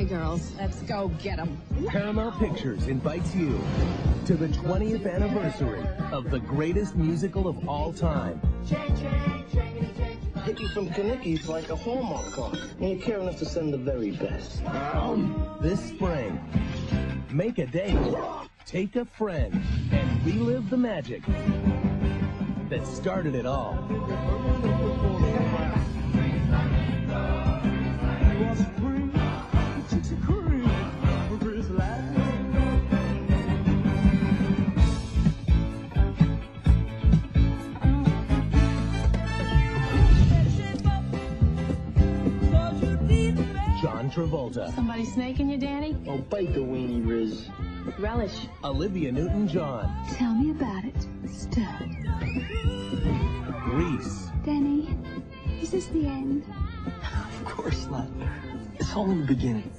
Okay, girls, let's go get them. Paramount Pictures invites you to the 20th anniversary of the greatest musical of all time. Hickey from Kenickie's like a Hallmark card, and you care enough to send the very best. This spring, make a date, take a friend, and relive the magic that started it all. John Travolta, Somebody snaking you, Danny? Oh, bite the weenie, Riz. Relish. Olivia Newton-John, Tell me about it, Stud. Grease, Danny, is this the end? Of course not. It's only the beginning.